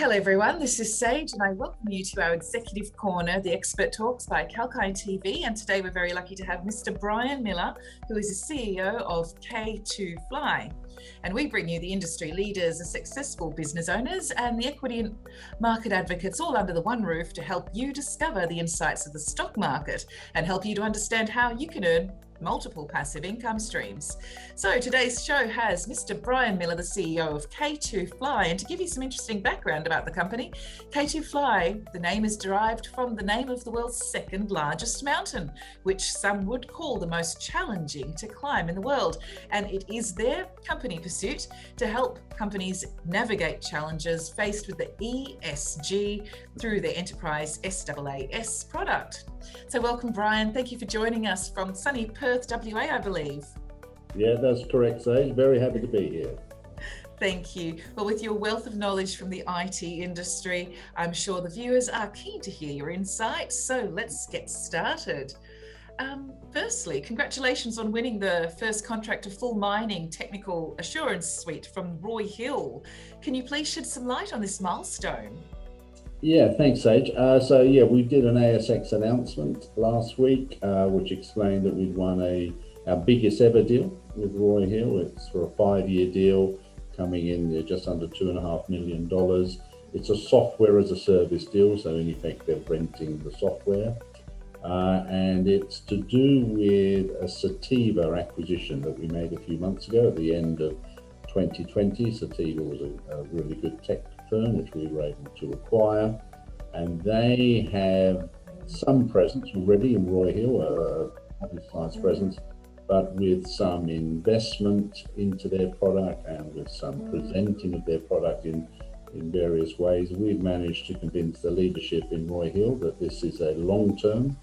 hello everyone. This is Sage, and I welcome you to our Executive Corner, the Expert Talks by Kalkine TV. And today we're very lucky to have Mr. Brian Miller, who is the CEO of K2 Fly. And we bring you the industry leaders, the successful business owners, and the equity market advocates all under the one roof to help you discover the insights of the stock market and help you to understand how you can earn multiple passive income streams. So today's show has Mr. Brian Miller, the CEO of K2 Fly. And to give you some interesting background about the company, K2 Fly, the name is derived from the name of the world's second largest mountain, which some would call the most challenging to climb in the world. And it is their company pursuit to help companies navigate challenges faced with the ESG through their enterprise SaaS product. So, welcome, Brian. Thank you for joining us from sunny Perth, WA, I believe. Yeah, that's correct, Sage. Very happy to be here. Thank you. Well, with your wealth of knowledge from the IT industry, I'm sure the viewers are keen to hear your insights. So let's get started. Um, firstly, congratulations on winning the first contract of full mining technical assurance suite from Roy Hill. Can you please shed some light on this milestone? Yeah, thanks, Sage. Uh, so yeah, we did an ASX announcement last week, uh, which explained that we'd won a our biggest ever deal with Roy Hill. It's for a five-year deal, coming in just under two and a half million dollars. It's a software as a service deal, so in effect they're renting the software, uh, and it's to do with a Sativa acquisition that we made a few months ago at the end of 2020. Sativa was a, a really good tech firm, which we were able to acquire, and they have some presence already in Roy Hill, a public presence, but with some investment into their product and with some presenting of their product in in various ways. We've managed to convince the leadership in Roy Hill that this is a long-term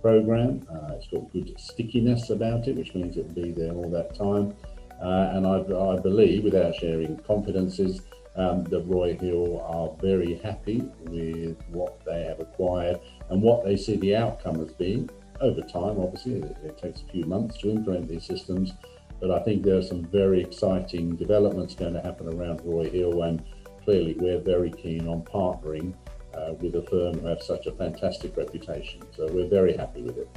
program. Uh, it's got good stickiness about it, which means it'll be there all that time. Uh, and I, I, believe, without sharing confidences, um, that Roy Hill are very happy with what they have acquired and what they see the outcome as being over time. Obviously, it, it takes a few months to implement these systems, but I think there are some very exciting developments going to happen around Roy Hill, and clearly we're very keen on partnering uh, with a firm who have such a fantastic reputation. So we're very happy with it.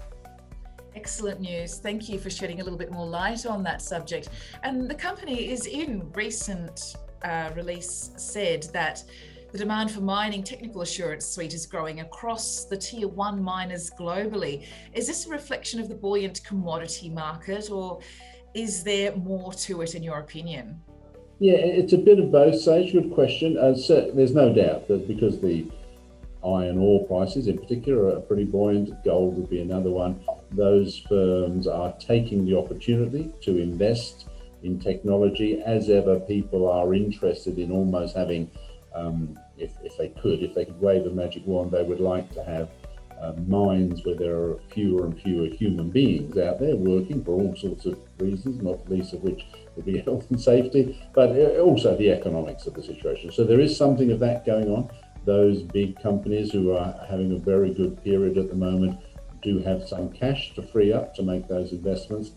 Excellent news. Thank you for shedding a little bit more light on that subject. And the company is in recent uh, release said that the demand for mining technical assurance suite is growing across the tier one miners globally. Is this a reflection of the buoyant commodity market or is there more to it in your opinion? Yeah, it's a bit of both, Sage. Good question. Uh, so there's no doubt that because the iron ore prices in particular are pretty buoyant, gold would be another one, those firms are taking the opportunity to invest in technology. As ever, people are interested in almost having, um, if, if they could, if they could wave a magic wand, they would like to have uh, mines where there are fewer and fewer human beings out there working for all sorts of reasons, not least of which would be health and safety, but uh, also the economics of the situation. So there is something of that going on. Those big companies who are having a very good period at the moment do have some cash to free up to make those investments.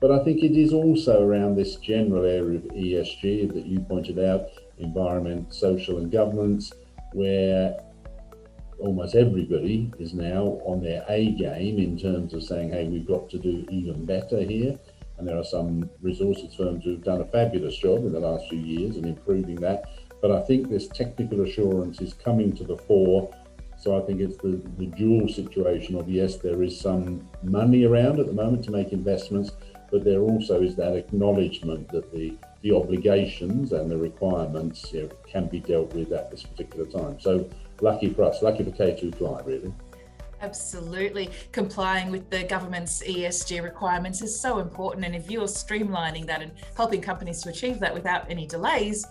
But I think it is also around this general area of ESG that you pointed out environment, social, and governance, where almost everybody is now on their A game in terms of saying, hey, we've got to do even better here. And there are some resources firms who've done a fabulous job in the last few years in improving that. But I think this technical assurance is coming to the fore. So I think it's the, the dual situation of yes, there is some money around at the moment to make investments, but there also is that acknowledgement that the the obligations and the requirements you know, can be dealt with at this particular time. So lucky for us, lucky for K2 Fly, really. Absolutely. Complying with the government's ESG requirements is so important. And if you're streamlining that and helping companies to achieve that without any delays,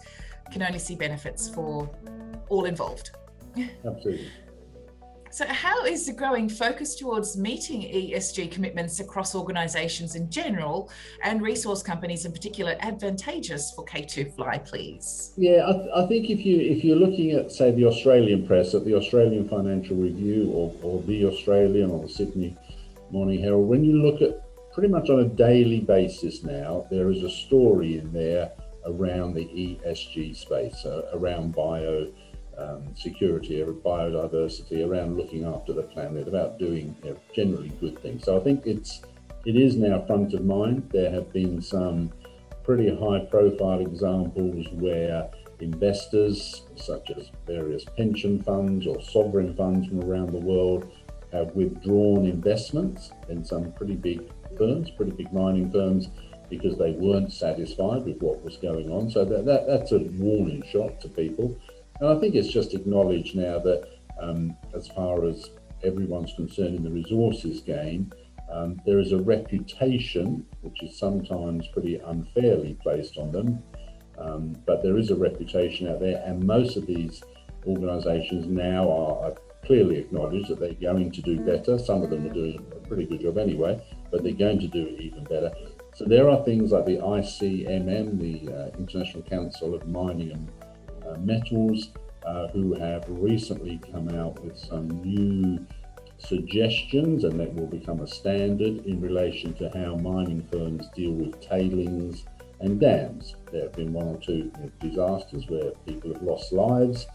can only see benefits for all involved. Absolutely. So, how is the growing focus towards meeting ESG commitments across organisations in general and resource companies in particular advantageous for K2 Fly, please? Yeah, I, th- I, think if you if you're looking at say the Australian press, at the Australian Financial Review or, or the Australian or the Sydney Morning Herald, when you look at pretty much on a daily basis now, there is a story in there around the ESG space, uh, around bio um, security, or biodiversity, around looking after the planet, about doing you know, generally good things. So I think it's it is now front of mind. There have been some pretty high profile examples where investors, such as various pension funds or sovereign funds from around the world, have withdrawn investments in some pretty big firms, pretty big mining firms, because they weren't satisfied with what was going on. So that, that that's a warning shot to people. And I think it's just acknowledged now that um, as far as everyone's concerned in the resources game, um, there is a reputation which is sometimes pretty unfairly placed on them, um, but there is a reputation out there, and most of these organisations now are, are clearly acknowledged that they're going to do better. Some of them are doing a pretty good job anyway, but they're going to do even better. So there are things like the ICMM, the uh, International Council of Mining and Metals, uh, who have recently come out with some new suggestions, and that will become a standard in relation to how mining firms deal with tailings and dams. There have been one or two disasters where people have lost lives.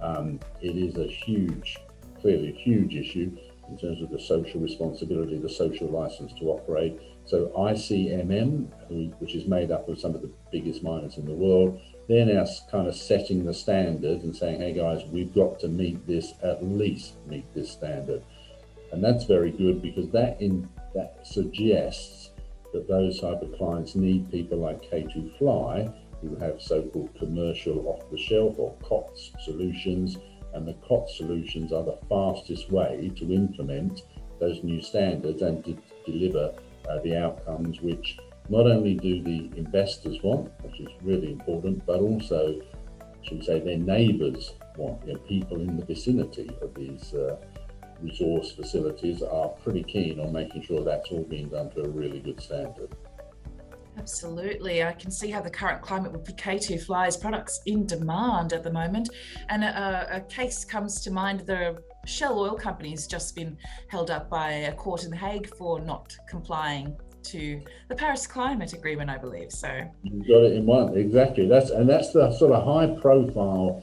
Um, it is a huge, clearly a huge issue in terms of the social responsibility, the social license to operate. So ICMM, which is made up of some of the biggest miners in the world, they're now kind of setting the standard and saying, hey guys, we've got to meet this, at least meet this standard. And that's very good because that in that suggests that those type of clients need people like K2Fly who have so-called commercial off-the-shelf or COTS solutions. And the COTS solutions are the fastest way to implement those new standards and to deliver uh, the outcomes which not only do the investors want, which is really important, but also, should we say, their neighbours want, you know, people in the vicinity of these uh, resource facilities are pretty keen on making sure that's all being done to a really good standard. Absolutely. I can see how the current climate would put K2Fly's products in demand at the moment. And a, a, case comes to mind the Shell Oil Company has just been held up by a court in The Hague for not complying to the Paris Climate Agreement, I believe. So you got it in one exactly. That's and that's the sort of high profile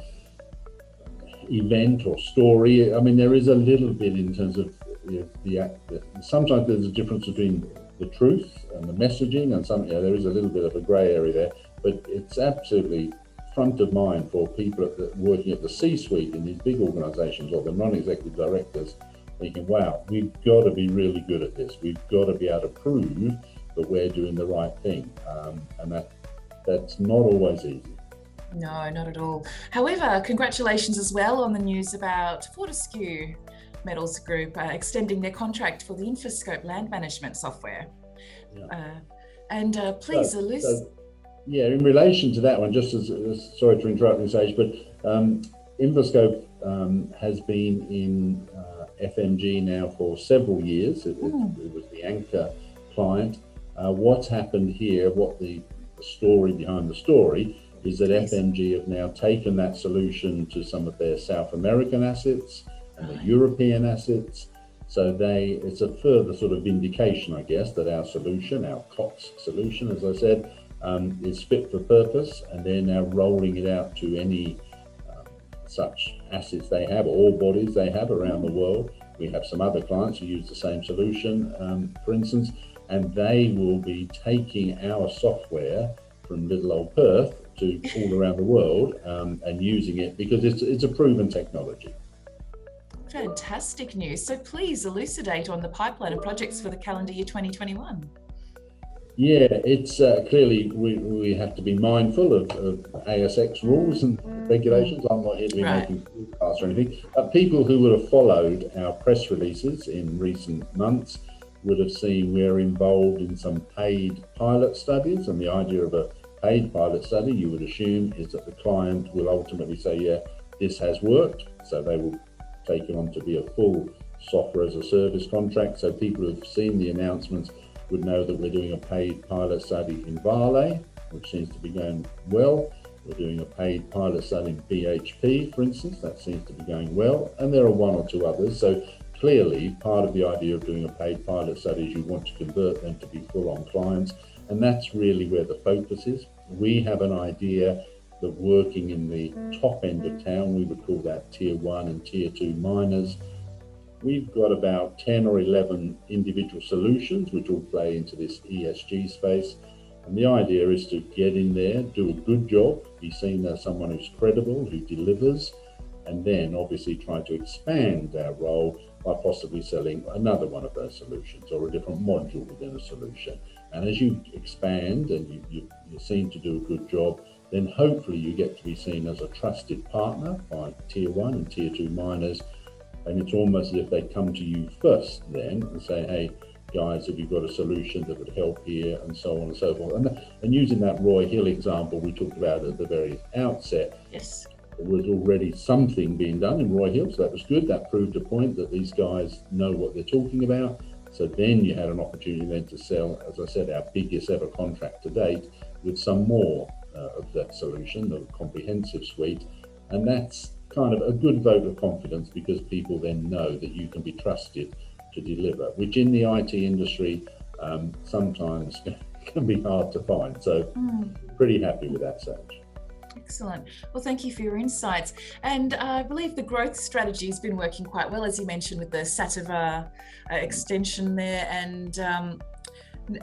event or story. I mean, there is a little bit in terms of the, the sometimes there's a difference between the truth and the messaging, and some there is a little bit of a grey area there. But it's absolutely front of mind for people at the, working at the C-suite in these big organisations or the non-executive directors, thinking, "Wow, we've got to be really good at this. We've got to be able to prove that we're doing the right thing," um, and that that's not always easy. No, not at all. However, congratulations as well on the news about Fortescue Metals Group uh, extending their contract for the Infoscope land management software. Yeah. Uh, and uh, please, so, so, yeah, in relation to that one, just as, as sorry to interrupt Sage, but um, Infoscope um, has been in uh, FMG now for several years. It, mm. it, it was the anchor client. Uh, what's happened here, what the, story behind the story is that FMG have now taken that solution to some of their South American assets and the European assets. So they, it's a further sort of indication, I guess, that our solution, our COTS solution, as I said, um, is fit for purpose, and they're now rolling it out to any um, such assets they have, all bodies they have around the world. We have some other clients who use the same solution, um, for instance, and they will be taking our software from little old Perth to all around the world um, and using it because it's, it's a proven technology. Fantastic news. So please elucidate on the pipeline of projects for the calendar year 2021. Yeah, it's uh, clearly we, we have to be mindful of, of ASX rules and regulations. I'm not here to be right. making forecasts or anything, but people who would have followed our press releases in recent months would have seen we're involved in some paid pilot studies, and the idea of a paid pilot study, you would assume, is that the client will ultimately say, yeah, this has worked. So they will take it on to be a full software as a service contract. So people who've seen the announcements would know that we're doing a paid pilot study in Vale, which seems to be going well. We're doing a paid pilot study in BHP, for instance, that seems to be going well. And there are one or two others. So clearly, part of the idea of doing a paid pilot study is you want to convert them to be full on clients. And that's really where the focus is. We have an idea that working in the top end of town, we would call that tier one and tier two miners. We've got about 10 or 11 individual solutions which all play into this ESG space. And the idea is to get in there, do a good job, be seen as someone who's credible, who delivers, and then obviously try to expand our role by possibly selling another one of those solutions or a different module within a solution. And as you expand and you, you, you seem to do a good job, then hopefully you get to be seen as a trusted partner by tier one and tier two miners. And it's almost as if they come to you first then and say, hey, guys, have you got a solution that would help here and so on and so forth. And, and using that Roy Hill example we talked about at the very outset, yes. there was already something being done in Roy Hill, so that was good. That proved a point that these guys know what they're talking about. So then you had an opportunity then to sell, as I said, our biggest ever contract to date with some more uh, of that solution, the comprehensive suite. And that's kind of a good vote of confidence because people then know that you can be trusted to deliver, which in the IT industry um, sometimes can be hard to find. So, mm. pretty happy with that, Sage. Excellent. Well, thank you for your insights. And uh, I believe the growth strategy has been working quite well, as you mentioned, with the Sativa uh, extension there. And um,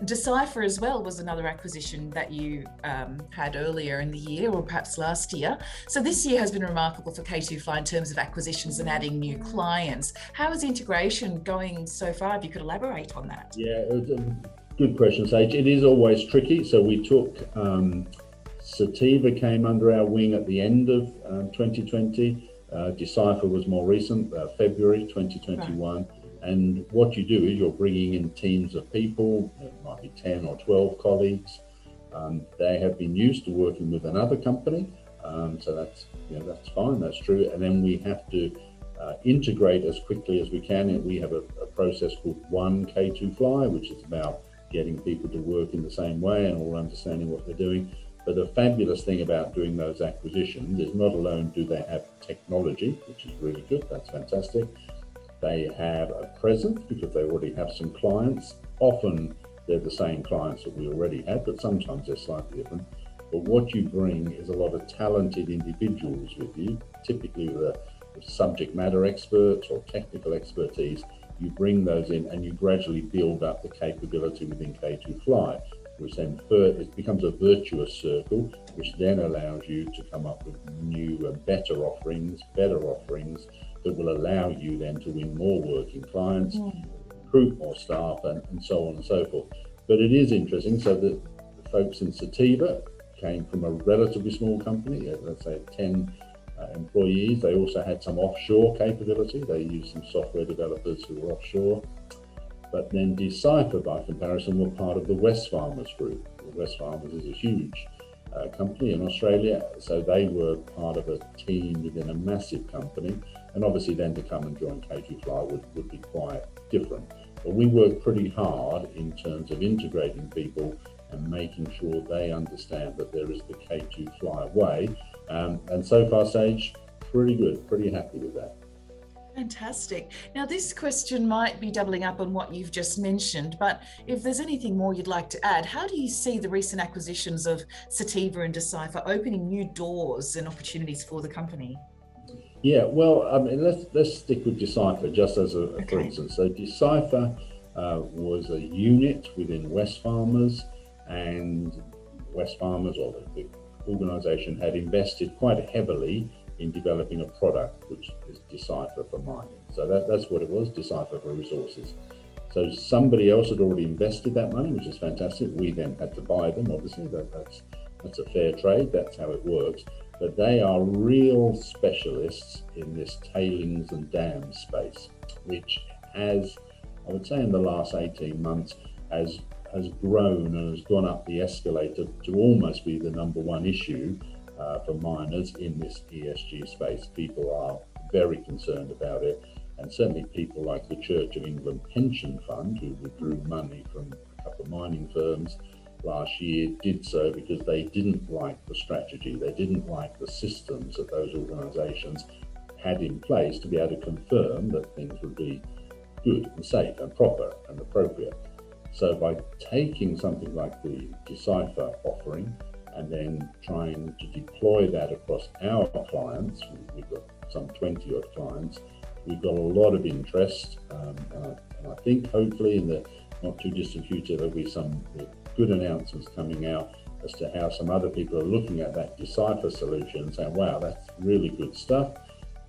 Decipher as well was another acquisition that you um, had earlier in the year or perhaps last year. So this year has been remarkable for K2Fly in terms of acquisitions and adding new clients. How is integration going so far? If you could elaborate on that. Yeah, good question, Sage. It is always tricky. So we took um, Sativa came under our wing at the end of um, 2020. Uh, Decipher was more recent, uh, February 2021. Right. And what you do is you're bringing in teams of people, it might be 10 or 12 colleagues. Um, they have been used to working with another company, um, so that's you know, that's fine, that's true. And then we have to uh, integrate as quickly as we can. And we have a, a, process called One K2 Fly, which is about getting people to work in the same way and all understanding what they're doing. But the fabulous thing about doing those acquisitions is not alone do they have technology, which is really good, that's fantastic, they have a presence because they already have some clients. Often they're the same clients that we already have, but sometimes they're slightly different. But what you bring is a lot of talented individuals with you, typically with, a, subject matter experts or technical expertise. You bring those in and you gradually build up the capability within K2 Fly, which then it becomes a virtuous circle, which then allows you to come up with new and better offerings, better offerings, that will allow you then to win more working clients, mm. recruit more staff, and, and so on and so forth. But it is interesting. So the, the folks in Sativa came from a relatively small company, uh, let's say 10 uh, employees. They also had some offshore capability. They used some software developers who were offshore. But then Decipher, by comparison, were part of the Wesfarmers group. Wesfarmers is a huge uh, company in Australia, so they were part of a team within a massive company. And obviously, then to come and join K2 Fly would, would be quite different. But we work pretty hard in terms of integrating people and making sure they understand that there is the K2 Fly way. Um, and so far, Sage, pretty good, pretty happy with that. Fantastic. Now, this question might be doubling up on what you've just mentioned, but if there's anything more you'd like to add, how do you see the recent acquisitions of Sativa and Decipher opening new doors and opportunities for the company? Yeah, well, I mean, let's let's stick with Decipher just as a, okay. for instance. So Decipher uh, was a unit within Wesfarmers, and Wesfarmers or the, the organisation had invested quite heavily in developing a product which is Decipher for mining. So that, that's what it was, Decipher for resources. So somebody else had already invested that money, which is fantastic. We then had to buy them. Obviously, that, that's that's a fair trade. That's how it works but they are real specialists in this tailings and dam space, which has, I would say, in the last 18 months, has has grown and has gone up the escalator to almost be the number one issue uh, for miners in this ESG space. People are very concerned about it, and certainly people like the Church of England Pension Fund, who withdrew money from a couple of mining firms last year did so because they didn't like the strategy, they didn't like the systems that those organisations had in place to be able to confirm that things would be good and safe and proper and appropriate. So by taking something like the Decipher offering and then trying to deploy that across our clients. We've got some 20 odd clients. We've got a lot of interest, um, and, I, and, I, think hopefully in the not too distant future there'll be some good announcements coming out as to how some other people are looking at that Decipher solution and saying, wow, that's really good stuff.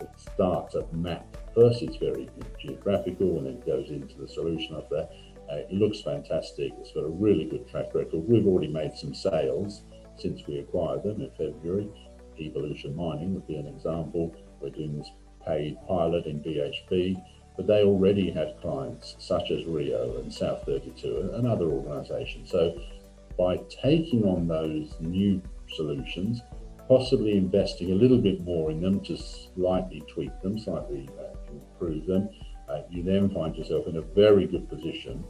It starts at map first, it's very geographical, and then goes into the solution of that. Uh, it looks fantastic. It's got a really good track record. We've already made some sales since we acquired them in February. Evolution Mining would be an example. We're doing this paid pilot in BHP, but they already had clients such as Rio and South 32 and other organizations. So by taking on those new solutions, possibly investing a little bit more in them to slightly tweak them, slightly uh, improve them, uh, you then find yourself in a very good position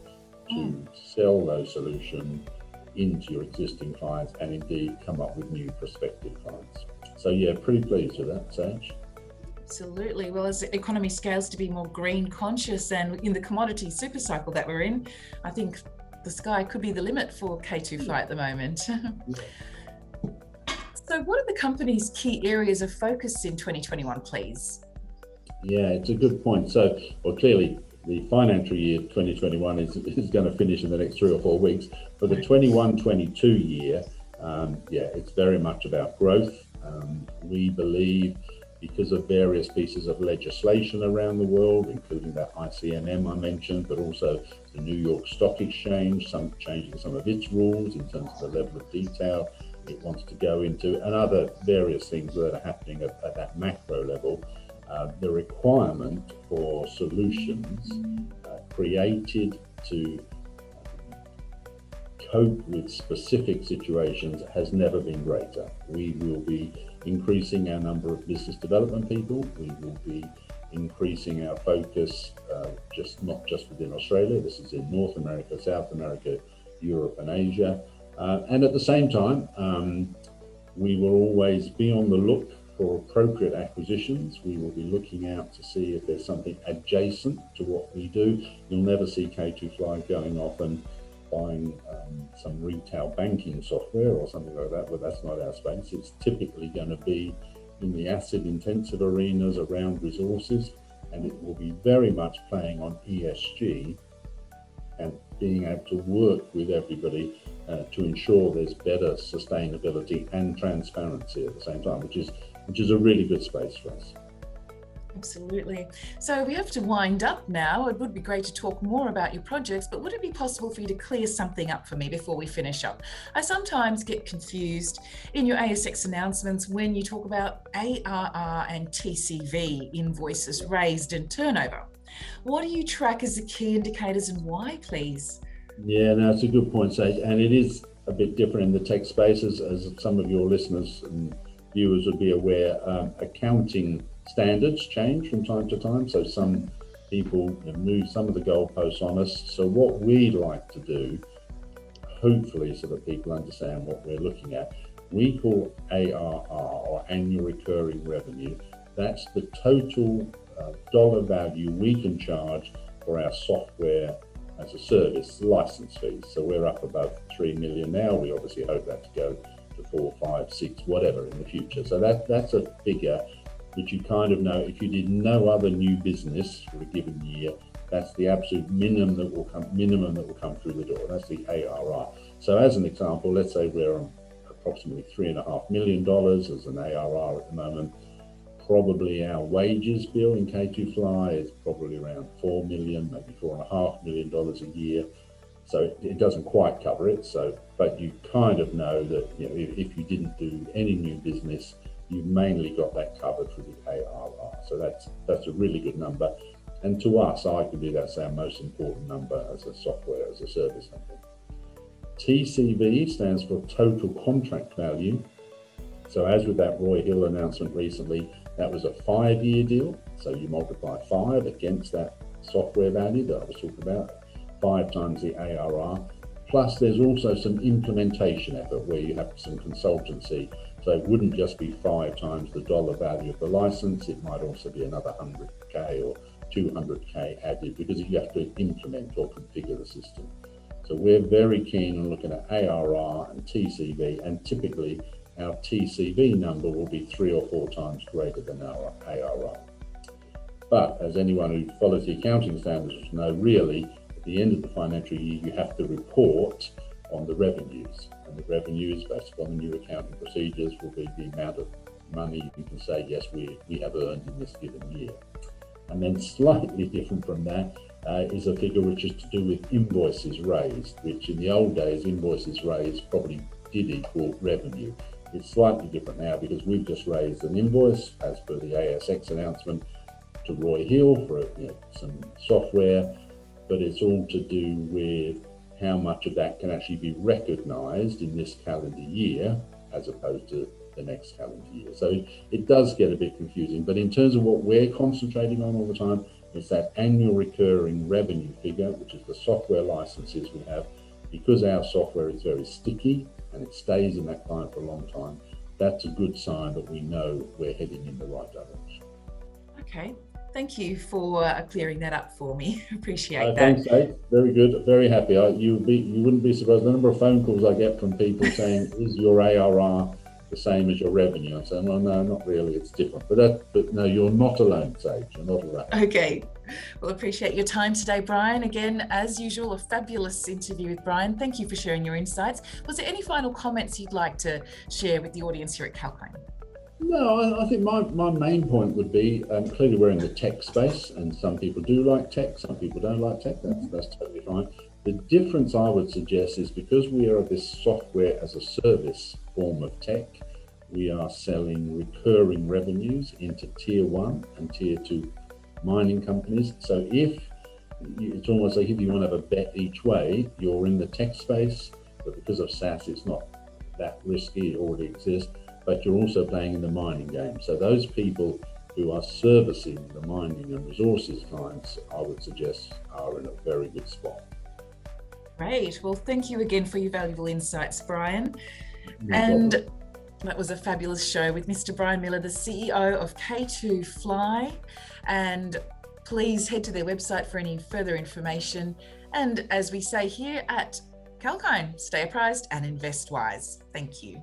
to mm. sell those solutions into your existing clients and indeed come up with new prospective clients. So yeah, pretty pleased with that, Sage. Absolutely. Well, as the economy scales to be more green conscious and in the commodity super cycle that we're in, I think the sky could be the limit for K2 Fly at the moment. so, what are the company's key areas of focus in 2021, please? Yeah, it's a good point. So, well, clearly, the financial year 2021 is, is going to finish in the next three or four weeks. For the 21 22 year, um, yeah, it's very much about growth. Um, we believe because of various pieces of legislation around the world, including that ICMM I mentioned, but also the New York Stock Exchange, some changing some of its rules in terms of the level of detail it wants to go into, and other various things that are happening at, at that macro level. Uh, the requirement for solutions uh, created to cope with specific situations has never been greater. We will be increasing our number of business development people. We will be increasing our focus, uh, just not just within Australia. This is in North America, South America, Europe, and Asia. Uh, and at the same time, um, we will always be on the look for appropriate acquisitions. We will be looking out to see if there's something adjacent to what we do. You'll never see K2 Fly going off and buying um, some retail banking software or something like that, but that's not our space. It's typically going to be in the asset intensive arenas around resources, and it will be very much playing on ESG and being able to work with everybody uh, to ensure there's better sustainability and transparency at the same time, which is which is a really good space for us. Absolutely. So we have to wind up now. It would be great to talk more about your projects, but would it be possible for you to clear something up for me before we finish up? I sometimes get confused in your ASX announcements when you talk about ARR and TCV invoices raised and turnover. What do you track as the key indicators and why, please? Yeah, no, it's a good point, Sage. And it is a bit different in the tech spaces, as, some of your listeners and viewers would be aware. Um, accounting standards change from time to time. So some people move some of the goalposts on us. So what we'd like to do, hopefully, so that people understand what we're looking at, we call ARR or annual recurring revenue. That's the total uh, dollar value we can charge for our software as a service license fees. So we're up above three million now. We obviously hope that to go to four, five, six, whatever in the future. So that that's a figure which you kind of know if you did no other new business for a given year, that's the absolute minimum that will come minimum that will come through the door. That's the ARR. So as an example, let's say we're on approximately three and a half million dollars as an ARR at the moment. Probably our wages bill in K2 Fly is probably around four million, maybe four and a half million dollars a year. So it, it doesn't quite cover it. So, but you kind of know that you know, if, if you didn't do any new business, you've mainly got that covered for the ARR. So that's that's a really good number. And to us, arguably, that's our most important number as a software as a service company. TCV stands for total contract value. So as with that Roy Hill announcement recently, that was a five-year deal. So you multiply five against that software value that I was talking about, five times the ARR. Plus, there's also some implementation effort where you have some consultancy so it wouldn't just be five times the dollar value of the license, it might also be another 100K or 200K added because you have to implement or configure the system. So we're very keen on looking at ARR and TCV, and typically our TCV number will be three or four times greater than our ARR. But as anyone who follows the accounting standards will know, really, the end of the financial year, you have to report on the revenues. And the revenues, based on the new accounting procedures, will be the amount of money you can say, yes, we, we have earned in this given year. And then slightly different from that uh, is a figure which is to do with invoices raised, which in the old days, invoices raised probably did equal revenue. It's slightly different now because we've just raised an invoice as per the ASX announcement to Roy Hill for you know, some software, but it's all to do with how much of that can actually be recognised in this calendar year as opposed to the next calendar year. So it does get a bit confusing, but in terms of what we're concentrating on all the time, it's that annual recurring revenue figure, which is the software licenses we have. Because our software is very sticky and it stays in that client for a long time, that's a good sign that we know we're heading in the right direction. Okay, thank you for uh, clearing that up for me. Appreciate uh, that. Thanks, Kate. Very good. Very happy. I, you be you wouldn't be surprised the number of phone calls I get from people saying, "Is your ARR the same as your revenue?" I'm saying, "Well, no, not really. It's different." But that, but no, you're not alone, Sage. You're not alone. Okay. Well, appreciate your time today, Brian. Again, as usual, a fabulous interview with Brian. Thank you for sharing your insights. Was there any final comments you'd like to share with the audience here at Kalkine? No, I, I, think my, my main point would be um, clearly we're in the tech space, and some people do like tech, some people don't like tech. That's, that's totally fine. The difference I would suggest is because we are this software as a service form of tech, we are selling recurring revenues into tier one and tier two mining companies. So if it's almost like if you want to have a bet each way, you're in the tech space, but because of SaaS, it's not that risky, it already exists but you're also playing in the mining game. So those people who are servicing the mining and resources clients, I would suggest are in a very good spot. Great. Well, thank you again for your valuable insights, Brian. No and problem. that was a fabulous show with Mr. Brian Miller, the CEO of K2 Fly. And please head to their website for any further information. And as we say here at Kalkine, stay apprised and invest wise. Thank you.